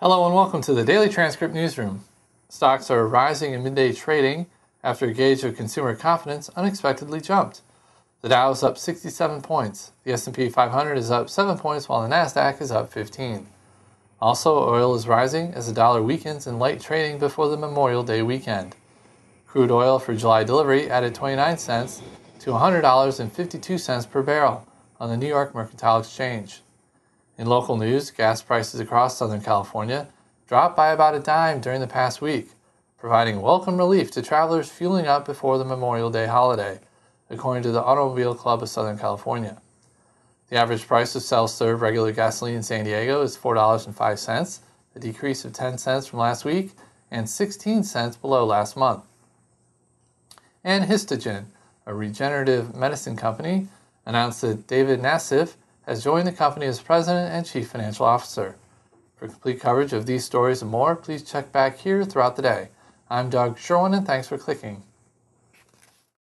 Hello and welcome to the Daily Transcript Newsroom. Stocks are rising in midday trading after a gauge of consumer confidence unexpectedly jumped. The Dow is up 67 points. The S&P 500 is up 7 points while the Nasdaq is up 15. Also, oil is rising as the dollar weakens in light trading before the Memorial Day weekend. Crude oil for July delivery added 29 cents to $100.52 per barrel on the New York Mercantile Exchange. In local news, gas prices across Southern California dropped by about a dime during the past week, providing welcome relief to travelers fueling up before the Memorial Day holiday, according to the Automobile Club of Southern California. The average price of self-serve regular gasoline in San Diego is $4.05, a decrease of 10 cents from last week and 16 cents below last month. And Histogen, a regenerative medicine company, announced that David Nassif has joined the company as president and chief financial officer. For complete coverage of these stories and more, please check back here throughout the day. I'm Doug Sherwin, and thanks for clicking.